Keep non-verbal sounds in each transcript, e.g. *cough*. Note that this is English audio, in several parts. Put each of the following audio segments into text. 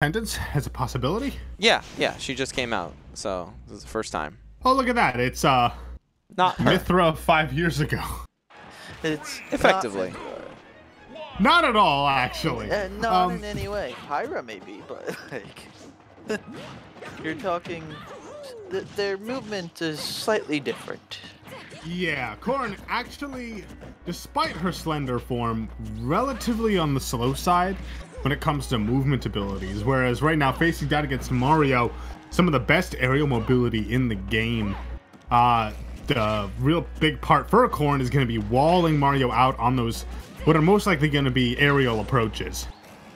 attendance as a possibility? Yeah, yeah, she just came out, so this is the first time. Oh, look at that. It's uh Not her. Mythra five years ago. It's Effectively. Not at all, actually. Not, uh, not Um, in any way. Pyra maybe, but *laughs* like *laughs* you're talking. Th their movement is slightly different. Yeah, Corrin actually, despite her slender form, relatively on the slow side when it comes to movement abilities. Whereas right now, facing down against Mario, some of the best aerial mobility in the game. Uh, the real big part for Corrin is going to be walling Mario out on those, what are most likely going to be aerial approaches.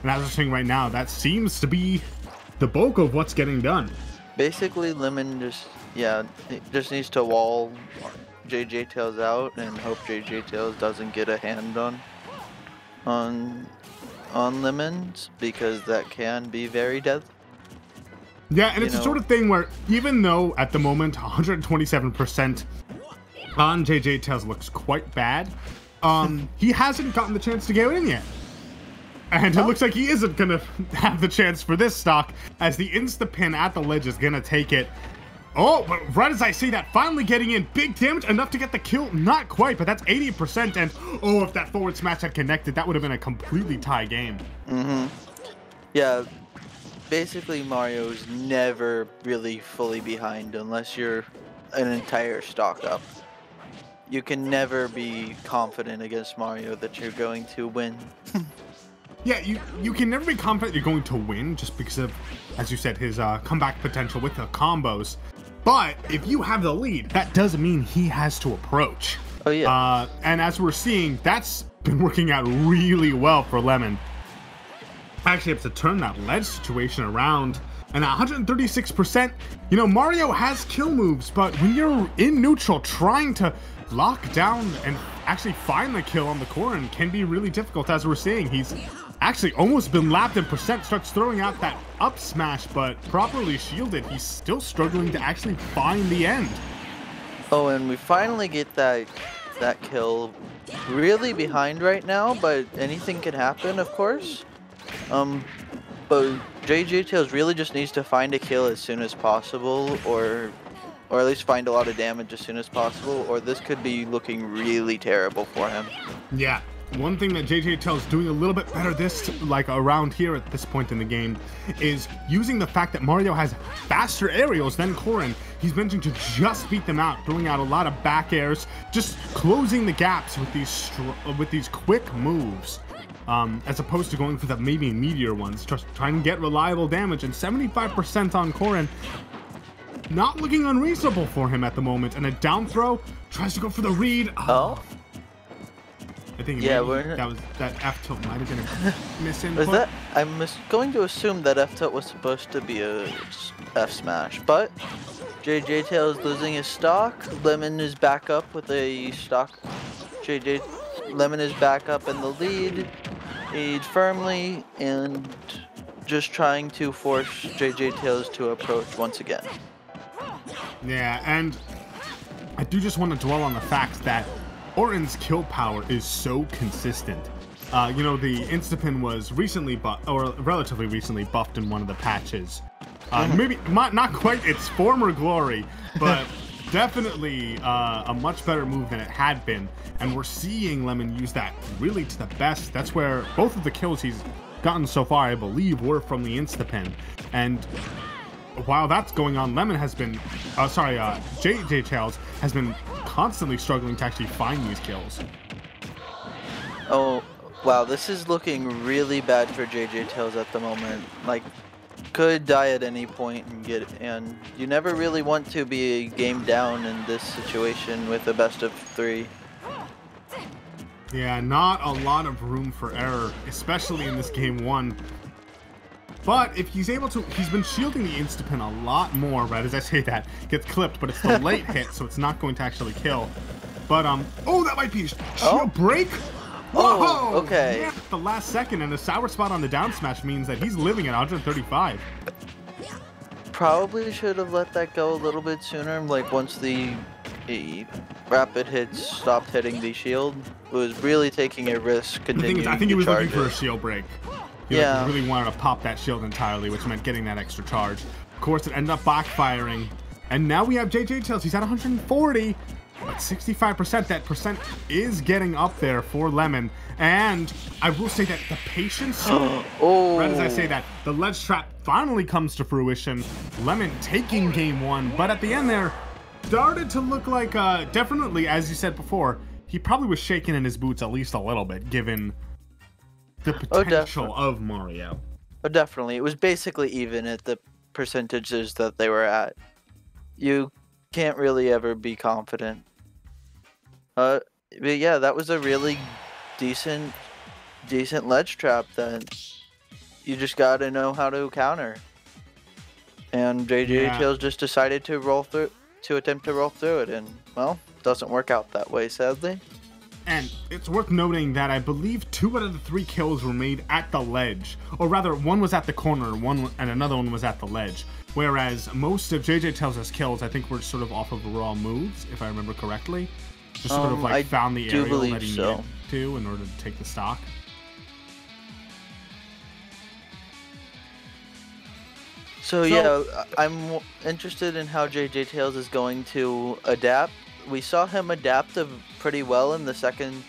And as we're seeing right now, that seems to be the bulk of what's getting done. Basically, Lemon just yeah, just needs to wall JJ Tails out and hope JJ Tails doesn't get a hand on on on Lemons because that can be very deadly. Yeah, and you it's the sort of thing where even though at the moment 127% on JJ Tails looks quite bad, um, *laughs* he hasn't gotten the chance to get in yet. And it looks like he isn't gonna *laughs* have the chance for this stock, as the insta pin at the ledge is gonna take it. Oh, but right as I see that, finally getting in big damage, enough to get the kill. Not quite, but that's 80%. And oh, if that forward smash had connected, that would have been a completely tie game. Mm-hmm. Yeah, basically Mario's never really fully behind unless you're an entire stock up. You can never be confident against Mario that you're going to win. *laughs* Yeah, you you can never be confident you're going to win just because of, as you said, his uh, comeback potential with the combos. But if you have the lead, that doesn't mean he has to approach. Oh yeah. Uh, and as we're seeing, that's been working out really well for Lemon. Actually, have to turn that ledge situation around. And 136%, you know, Mario has kill moves, but when you're in neutral, trying to lock down and actually find the kill on the Corrin can be really difficult, as we're seeing. He's actually almost been lapped in percent, starts throwing out that up smash, but properly shielded, he's still struggling to actually find the end. Oh, and we finally get that that kill. Really behind right now, but anything can happen, of course. Um, but JJ Tails really just needs to find a kill as soon as possible, or or at least find a lot of damage as soon as possible, or this could be looking really terrible for him. Yeah. One thing that JJ Tails doing a little bit better this like around here at this point in the game is using the fact that Mario has faster aerials than Corrin. He's managing to just beat them out, throwing out a lot of back airs, just closing the gaps with these with these quick moves. Um, as opposed to going for the maybe meteor ones, just trying to get reliable damage. And 75% on Corrin, not looking unreasonable for him at the moment. And a down throw tries to go for the read. Oh, I think Yeah, that was that F tilt might have been a miss input. was that? I'm mis- going to assume that F tilt was supposed to be a F smash, but JJ Tails losing his stock. Lemon is back up with a stock. JJ Lemon is back up in the lead. He's firmly and just trying to force JJ Tails to approach once again. Yeah, and I do just want to dwell on the fact that Orton's kill power is so consistent. Uh, you know, the Instapin was recently buffed, or relatively recently buffed in one of the patches. Uh, maybe not, not quite its former glory, *laughs* but definitely uh, a much better move than it had been. And we're seeing Lemon use that really to the best. That's where both of the kills he's gotten so far, I believe, were from the Instapin. And while that's going on, Lemon has been, uh, sorry, uh, JJ Tails has been constantly struggling to actually find these kills. Oh, wow, this is looking really bad for JJ Tails at the moment. Like, could die at any point and get and you never really want to be game down in this situation with a best of three. Yeah, not a lot of room for error, especially in this game one. But if he's able to, he's been shielding the Instapin a lot more, right? As I say that, gets clipped, but it's the *laughs* late hit, so it's not going to actually kill. But, um, oh, that might be a shield Oh. break? Oh, Whoa! okay. Yeah, the last second, and the sour spot on the down smash means that he's living at 135. Probably should have let that go a little bit sooner. Like once the, rapid hits stopped hitting the shield, it was really taking a risk. The thing Continuing is, I think he was looking for a shield break. Yeah. really wanted to pop that shield entirely, which meant getting that extra charge. Of course, it ended up backfiring. And now we have JJ Tails. He's at 140, but 65%. That percent is getting up there for Lemon. And I will say that the patience. *gasps* Oh. Right as I say that, the ledge trap finally comes to fruition. Lemon taking game one, but at the end there, started to look like, uh, definitely, as you said before, he probably was shaking in his boots at least a little bit, given the Oh, potential definitely. of Mario. Oh, definitely. It was basically even at the percentages that they were at. You can't really ever be confident. Uh, but yeah, that was a really decent, decent ledge trap that you just got to know how to counter. And JJ Yeah. Tails just decided to roll through, to attempt to roll through it, and well, doesn't work out that way, sadly. And it's worth noting that I believe two out of the three kills were made at the ledge, or rather, one was at the corner, one and another one was at the ledge. Whereas most of JJ Tails' kills, I think, were sort of off of raw moves, if I remember correctly. Just sort of Um, like I found the area that he so. needed to in order to take the stock. So, So- yeah, I- I'm interested in how JJ Tails is going to adapt. We saw him adapt pretty well in the second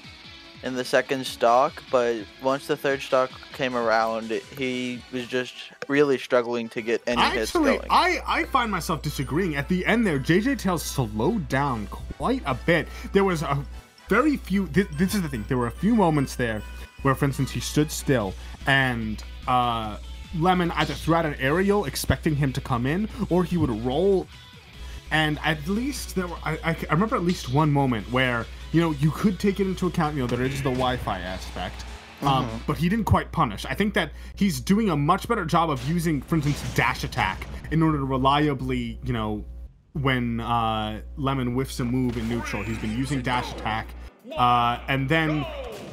in the second stock, but once the third stock came around, he was just really struggling to get any hits Actually, going. I, I find myself disagreeing. At the end there, JJ Tails slowed down quite a bit. There was a very few. Th- this is the thing. There were a few moments there where, for instance, he stood still and uh, Lemon either threw out an aerial expecting him to come in, or he would roll and at least there were I, I, I remember at least one moment where you know you could take it into account you know there is the wi-fi aspect. Um, but he didn't quite punish. I think that he's doing a much better job of using for instance dash attack in order to reliably you know when uh, lemon whiffs a move in neutral he's been using dash attack. Uh, and then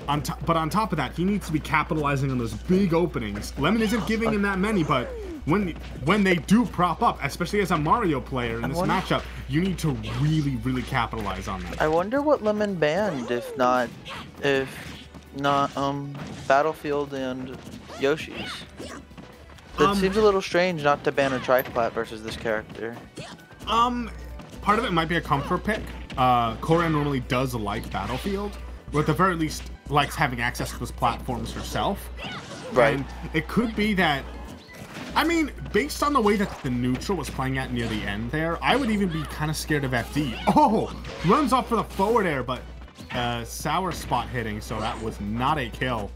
on top but on top of that he needs to be capitalizing on those big openings. Lemon isn't giving him that many but when when they do prop up, especially as a Mario player in this wonder- matchup, you need to really, really capitalize on that. I wonder what Lemon banned if not if not um Battlefield and Yoshi's. It Um, seems a little strange not to ban a triplat versus this character. Um, part of it might be a comfort pick. Uh, Corrin normally does like Battlefield, or at the very least likes having access to those platforms herself. Right. And it could be that. I mean, based on the way that the neutral was playing at near the end there, I would even be kind of scared of FD. Oh, runs off for the forward air, but uh, sour spot hitting, so that was not a kill.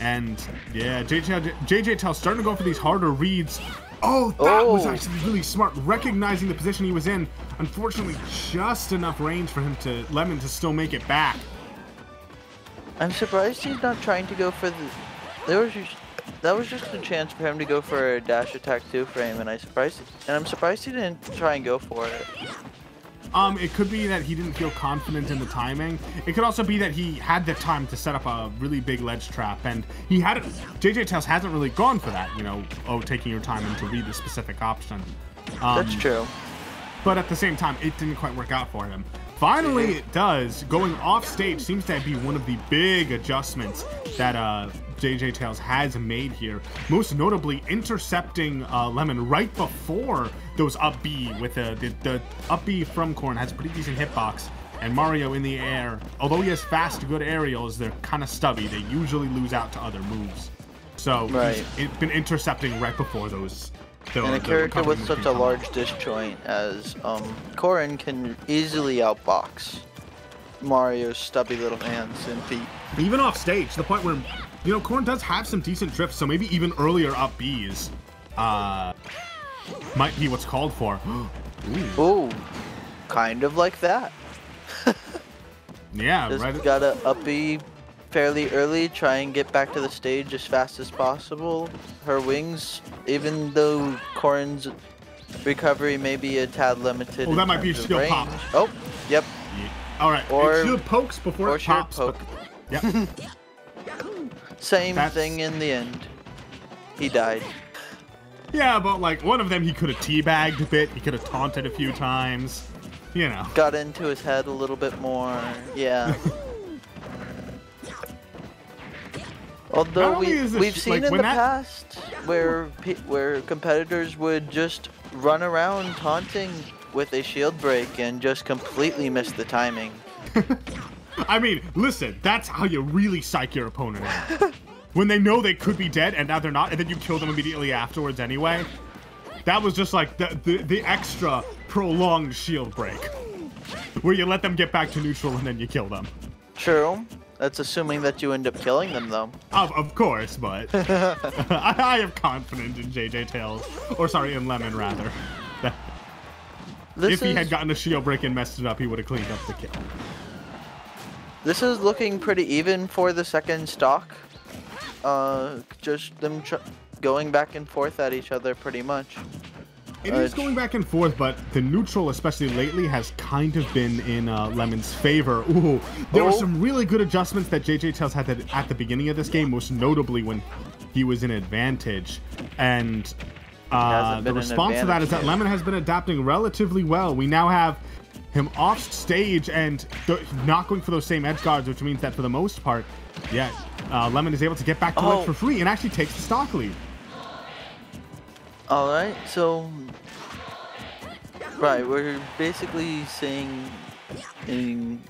And yeah, JJ, JJ Tails starting to go for these harder reads. Oh, that was Oh. actually really smart, recognizing the position he was in. Unfortunately, just enough range for him to Lemon to still make it back. I'm surprised he's not trying to go for the. There was that was just a chance for him to go for a dash attack two frame, and I surprised and I'm surprised he didn't try and go for it. Um, it could be that he didn't feel confident in the timing. It could also be that he had the time to set up a really big ledge trap, and he hadn't. JJ Tails hasn't really gone for that. You know, oh, taking your time and to read the specific option. Um, That's true. but at the same time, it didn't quite work out for him. Finally, it does. Going off stage seems to be one of the big adjustments that uh, JJ Tails has made here. Most notably, intercepting uh, Lemon right before those up B with the, the, the up B from Corrin has a pretty decent hitbox. And Mario in the air, although he has fast, good aerials, they're kind of stubby. They usually lose out to other moves. So Right. he's been intercepting right before those. the- And a character with such a large disjoint as um, Corrin can easily outbox Mario's stubby little hands and feet. even off stage, the point where you know Corrin does have some decent drifts, so maybe even earlier up Bs uh, might be what's called for. *gasps* Ooh, Ooh, kind of like that. *laughs* yeah, Just right. gotta up B fairly early, try and get back to the stage as fast as possible. Her wings, even though Corrin's recovery may be a tad limited. Oh, that might be a shield pop. Oh, yep. Yeah. All right, Or- it shield pokes before or it pops. but- Yep. *laughs* Same That's- thing in the end. He died. yeah, but like one of them, he could have teabagged a bit. He could have taunted a few times. You know. Got into his head a little bit more. Yeah. *laughs* Although we, we've seen in the that- past where pe- where competitors would just run around taunting with a shield break and just completely miss the timing. *laughs* I mean, listen, that's how you really psych your opponent out. when they know they could be dead and now they're not, and then you kill them immediately afterwards anyway. That was just like the, the, the extra prolonged shield break. Where you let them get back to neutral and then you kill them. True. That's assuming that you end up killing them though. Of, of course, but *laughs* *laughs* I, I have confidence in JJ Tails. Or sorry, in Lemon rather. *laughs* If he is had gotten a shield break and messed it up, he would have cleaned up the kill. This is looking pretty even for the second stock. Uh, just them going back and forth at each other pretty much. It Uh, is going back and forth, but the neutral, especially lately, has kind of been in uh, Lemon's favor. *laughs* Ooh, there were Oh. some really good adjustments that JJ Tails had at- at the beginning of this game, most notably when he was in advantage. And uh, the response to that is that. Lemon has been adapting relatively well. We now have him off stage and not going for those same edge guards, which means that for the most part, yeah, uh, Lemon is able to get back to Oh. for free and actually takes the stock lead. All right, so right, we're basically seeing in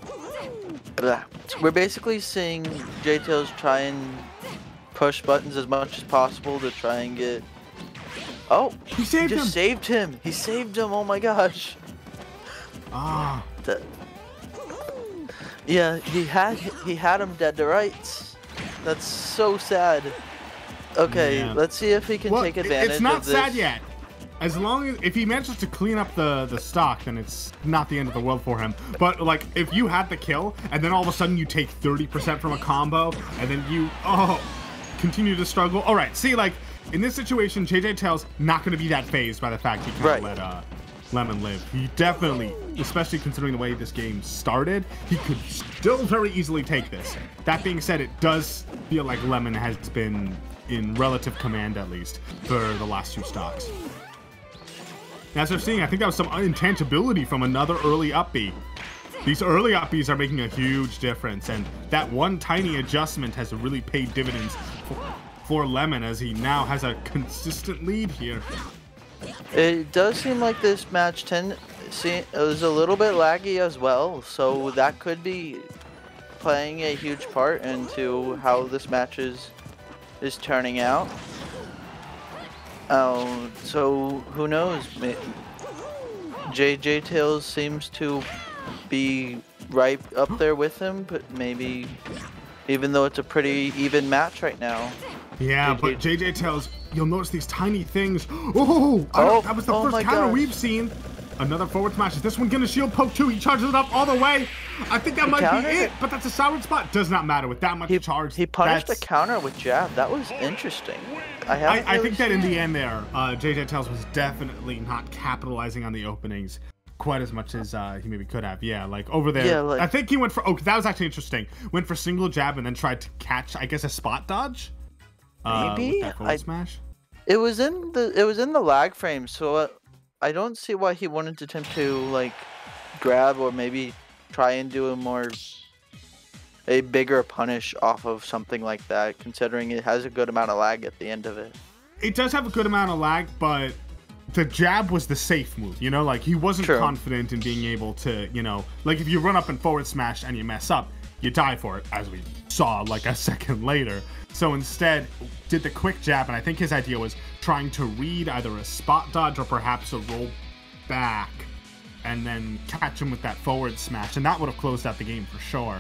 blah. we're basically seeing J-Tails try and push buttons as much as possible to try and get. Oh, He saved just him. saved him. He saved him. Oh my gosh. Ah. That. Yeah, he had he had him dead to rights. That's so sad. Okay, Yeah. let's see if he can Well, take it- advantage It's not sad yet. As long as if he manages to clean up the the stock, then it's not the end of the world for him. But like if you had the kill and then all of a sudden you take 30% from a combo and then you oh continue to struggle. All right, see like in this situation, JJ Tails not going to be that phased by the fact he can't Right. let uh Lemon live. He definitely, especially considering the way this game started, he could still very easily take this. That being said, it does feel like Lemon has been in relative command at least for the last two stocks. As we're seeing, I think that was some intangibility from another early up B. These early up Bs are making a huge difference, and that one tiny adjustment has really paid dividends for, for Lemon as he now has a consistent lead here. It does seem like this match ten see it was a little bit laggy as well, so that could be playing a huge part into how this match is is turning out. Oh, so who knows? JJ Tails seems to be right up there with him, but maybe even though it's a pretty even match right now. Yeah, JJ but JJ Tails you'll notice these tiny things. Oh, Oh, that was the oh first counter gosh. we've seen. Another forward smash. Is this one gonna shield poke too? He charges it up all the way. I think that He might be it, it. but that's a solid spot. Does not matter with that much He, charge. he punished that's- a counter with jab. That was interesting. I I, haven't I think that in the end there, uh, JJ Tails was definitely not capitalizing on the openings quite as much as uh, he maybe could have. Yeah, like over there. Yeah, like- I think he went for. Oh, that was actually interesting. Went for single jab and then tried to catch, I guess, a spot dodge. Uh, Maybe? I- smash. It was in the it was in the lag frame, so uh, I don't see why he wanted to attempt to like grab or maybe try and do a more a bigger punish off of something like that, considering it has a good amount of lag at the end of it. it does have a good amount of lag, but the jab was the safe move. You know, like he wasn't True. confident in being able to, you know, like if you run up and forward smash and you mess up, you die for it, as we saw like a *laughs* second later. So instead, did the quick jab, and I think his idea was trying to read either a spot dodge or perhaps a roll back, and then catch him with that forward smash, and that would have closed out the game for sure.